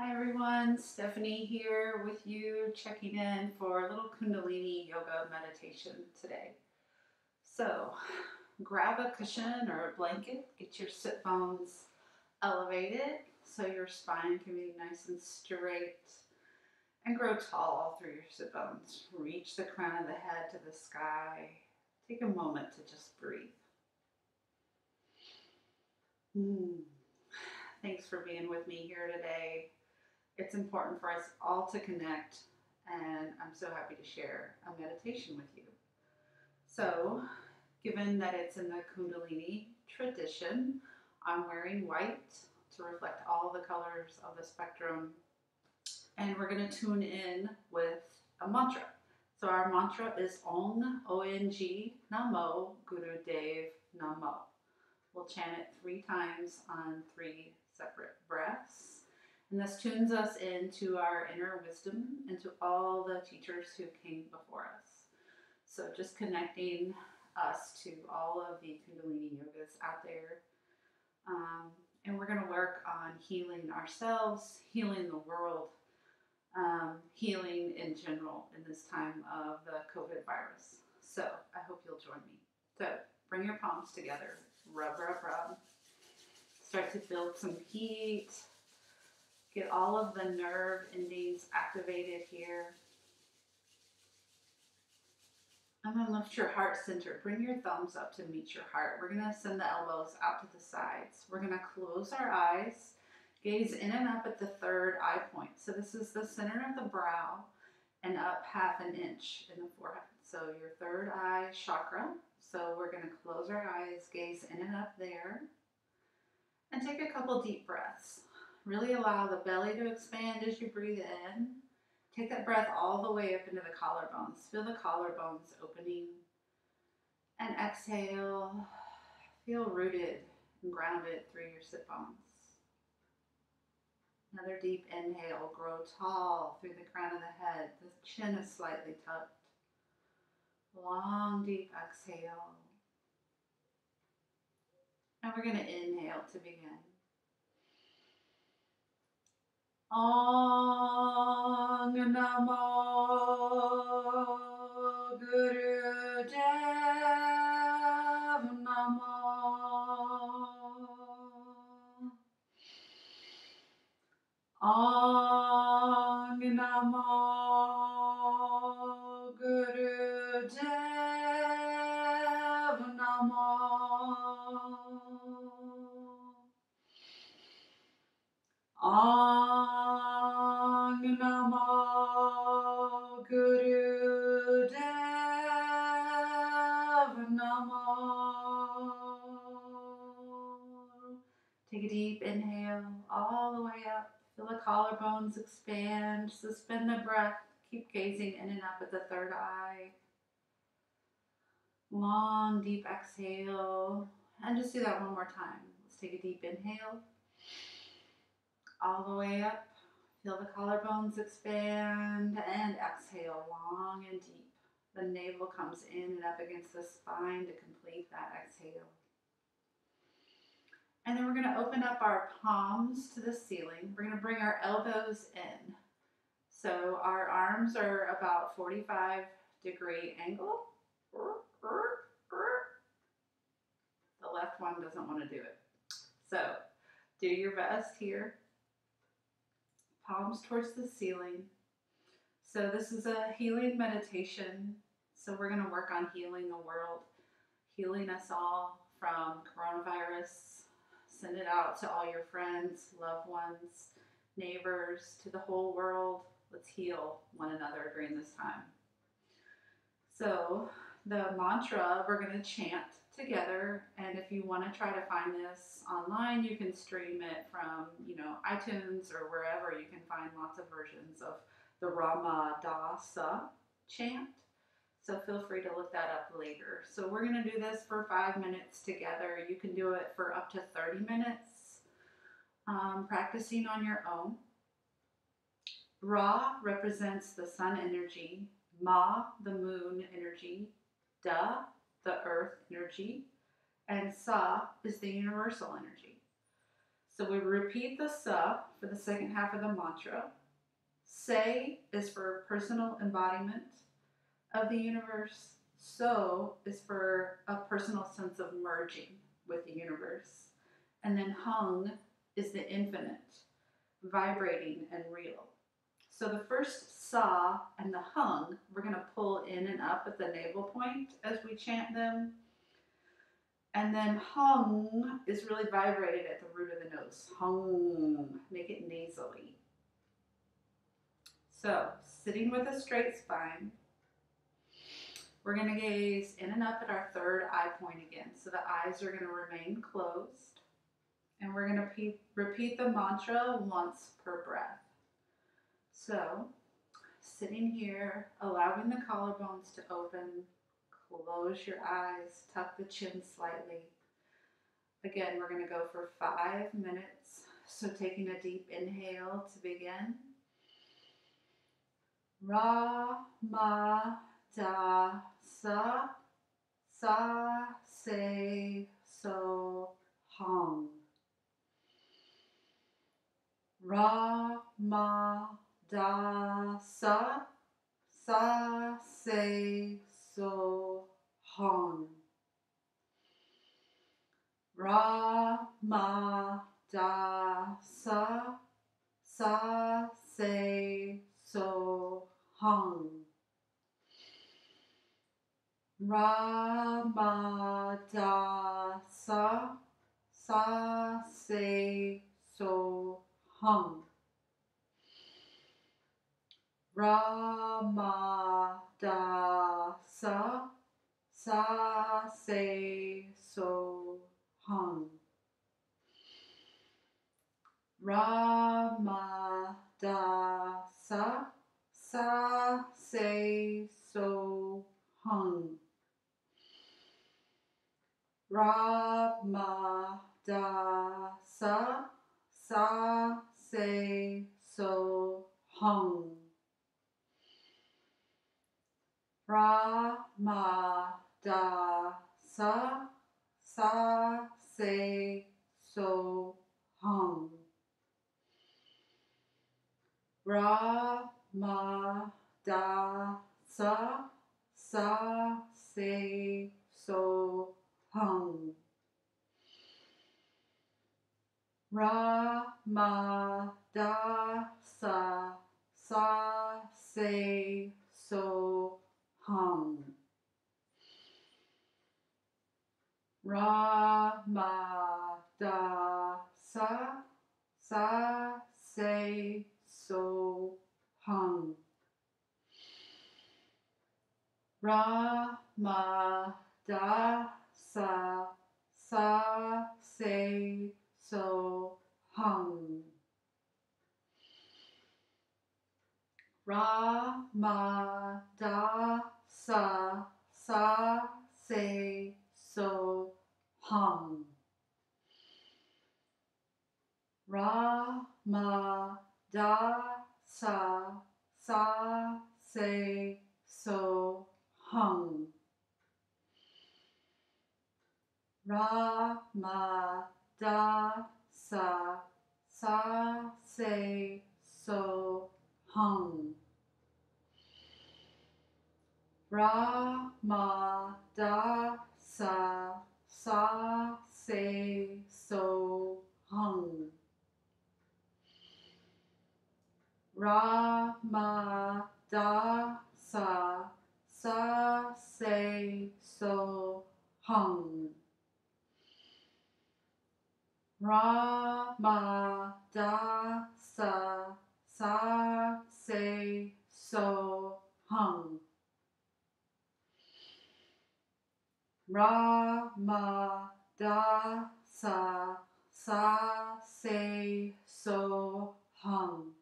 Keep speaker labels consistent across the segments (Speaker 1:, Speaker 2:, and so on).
Speaker 1: Hi everyone, Stephanie here with you, checking in for a little Kundalini yoga meditation today. So, grab a cushion or a blanket, get your sit bones elevated so your spine can be nice and straight and grow tall through your sit bones. Reach the crown of the head to the sky. Take a moment to just breathe. Mm. Thanks for being with me here today. It's important for us all to connect, and I'm so happy to share a meditation with you. So, given that it's in the Kundalini tradition, I'm wearing white to reflect all the colors of the spectrum. And we're going to tune in with a mantra. So our mantra is Ong, O-N-G, Namo, Guru Dev, Namo. We'll chant it three times on three separate breaths. And this tunes us into our inner wisdom, into all the teachers who came before us. So just connecting us to all of the Kundalini yogas out there. Um, and we're going to work on healing ourselves, healing the world, um, healing in general in this time of the COVID virus. So I hope you'll join me. So bring your palms together, rub, rub, rub. Start to build some heat. Get all of the nerve endings activated here. I'm going to lift your heart center. Bring your thumbs up to meet your heart. We're going to send the elbows out to the sides. We're going to close our eyes, gaze in and up at the third eye point. So this is the center of the brow and up half an inch in the forehead. So your third eye chakra. So we're going to close our eyes, gaze in and up there, and take a couple deep breaths. Really allow the belly to expand as you breathe in Take that breath all the way up into the collarbones. Feel the collarbones opening. And exhale. Feel rooted and grounded through your sit bones. Another deep inhale. Grow tall through the crown of the head. The chin is slightly tucked. Long, deep exhale. And we're going to inhale to begin. Ong Namo Guru Take a deep inhale all the way up. Feel the collarbones expand. Suspend the breath. Keep gazing in and up at the third eye. Long, deep exhale. And just do that one more time. Let's take a deep inhale. All the way up. Feel the collarbones expand and exhale long and deep. The navel comes in and up against the spine to complete that exhale. And then we're going to open up our palms to the ceiling. We're going to bring our elbows in. So our arms are about 45 degree angle. The left one doesn't want to do it. So do your best here. Palms towards the ceiling. So this is a healing meditation. So we're going to work on healing the world, healing us all from coronavirus, Send it out to all your friends, loved ones, neighbors, to the whole world. Let's heal one another during this time. So, the mantra we're going to chant together and if you want to try to find this online you can stream it from you know itunes or wherever you can find lots of versions of the Ra Ma Da Sa chant so feel free to look that up later. So we're going to do this for five minutes together. You can do it for up to 30 minutes, um, practicing on your own. Ra represents the sun energy, Ma, the moon energy, Da, the earth energy, and Sa is the universal energy. So we repeat the sa for the second half of the mantra. Se is for personal embodiment of the universe. So is for a personal sense of merging with the universe. And then hung is the infinite, vibrating and real. So the first sa and the hung, we're going to pull in and up at the navel point as we chant them. And then hung is really vibrated at the root of the nose. Hung, make it nasally. So, sitting with a straight spine, we're going to gaze in and up at our third eye point again. So the eyes are going to remain closed. And we're going to repeat, the mantra once per breath. So, sitting here, allowing the collarbones to open, close your eyes, tuck the chin slightly. Again, we're going to go for five minutes. So, taking a deep inhale to begin. Ra, ma, da, sa, sa, se, so, hong. Ra, ma, da, sa, sa, se, so, hong. Ra, ma, da, sa, sa, se, so, hong. Ramadasa sa se so hung. Ramadasa sa se so hung. Ramadasa sa se so hung. Ra ma da sa sa se so hung. Ra ma da sa sa se so hung. Ra ma da sa sa se so hung. Ra ma da sa sa se so hung. Ra ma da sa sa se so hung. Ra ma da sa sa se so hung. Ra ma da sa sa se so hung. Ra ma da sa sa se so hung. Ra ma da sa sa se so hung. Ra ma da sa sa se so hung. Ra ma da sa sa se so hung. Ra ma da sa sa se so hung. Ra ma da sa sa se so hung.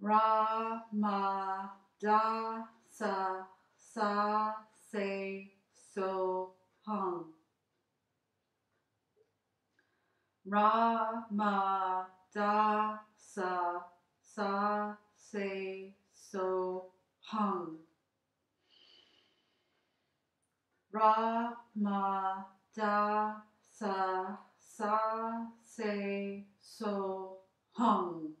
Speaker 1: Ra ma da sa sa se so hung. Ra ma da sa sa se so hung. Ra ma da sa, sa, se, so, hum.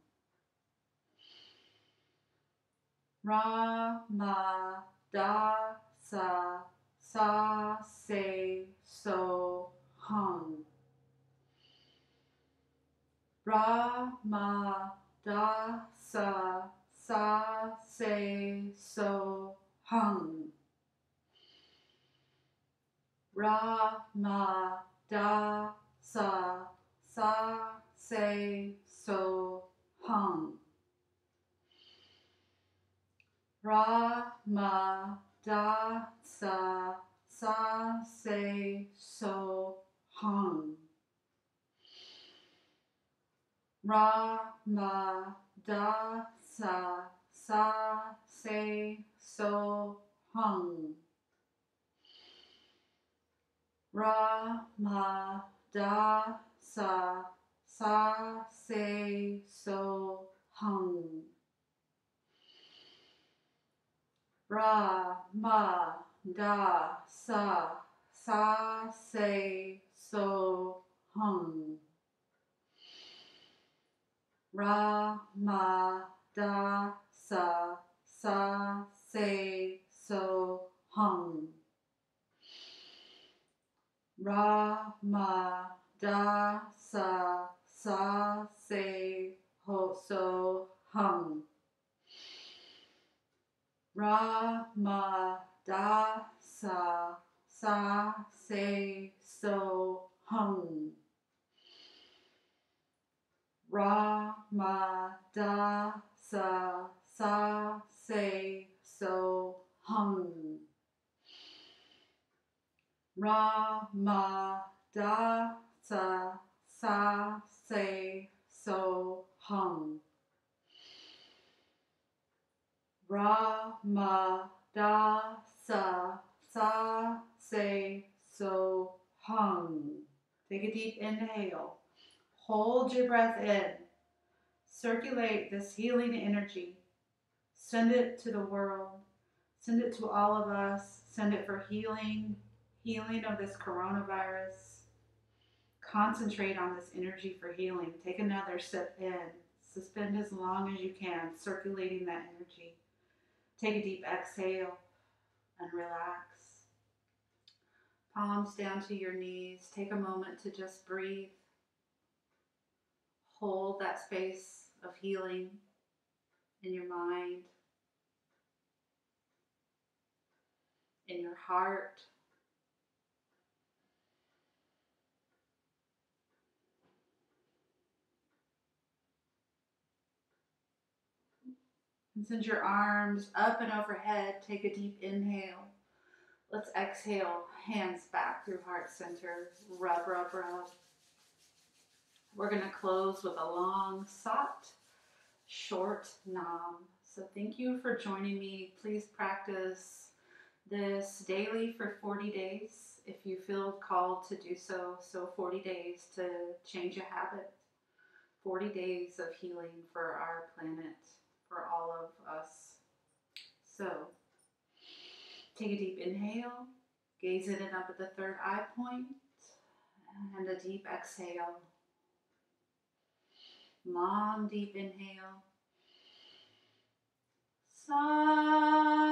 Speaker 1: Ra, ma, da, sa, sa, se, so, hum. Ra, ma, da, sa, sa, se, so, hum. Ra, ma, da, sa, sa, se, so, hum. Ra, ma, da, sa, sa, se, so, hum. Ra, ma, da, sa, sa, se, so, hum. Ra, ma, da, sa, sa, se, so, hum. Ra, ma, da, sa, sa, se, so, hum. Ra, ma, da, sa, sa, se, so, hum. Ra, ma, da, sa, sa, se, ho, so, hung. Ra, ma, da, sa, sa, se, so, hung. Ra, ma, da, sa, sa, se, so, hum. Ra, ma, da, sa, sa, se, so, hum. Ra, ma, da, sa, sa, se, so, hum. Take a deep inhale. Hold your breath in. Circulate this healing energy. Send it to the world. Send it to all of us. Send it for healing, healing of this coronavirus. Concentrate on this energy for healing. Take another sip in. Suspend as long as you can, circulating that energy. Take a deep exhale and relax. Palms down to your knees. Take a moment to just breathe. Hold that space of healing in your mind, in your heart. And send your arms up and overhead. Take a deep inhale. Let's exhale, hands back through heart center. Rub, rub, rub. We're going to close with a long sat, short nam. So thank you for joining me. Please practice this daily for 40 days if you feel called to do so. So 40 days to change a habit. 40 days of healing for our planet, for all of us. So take a deep inhale, gaze in and up at the third eye point, and a deep exhale. Long deep inhale. Sigh.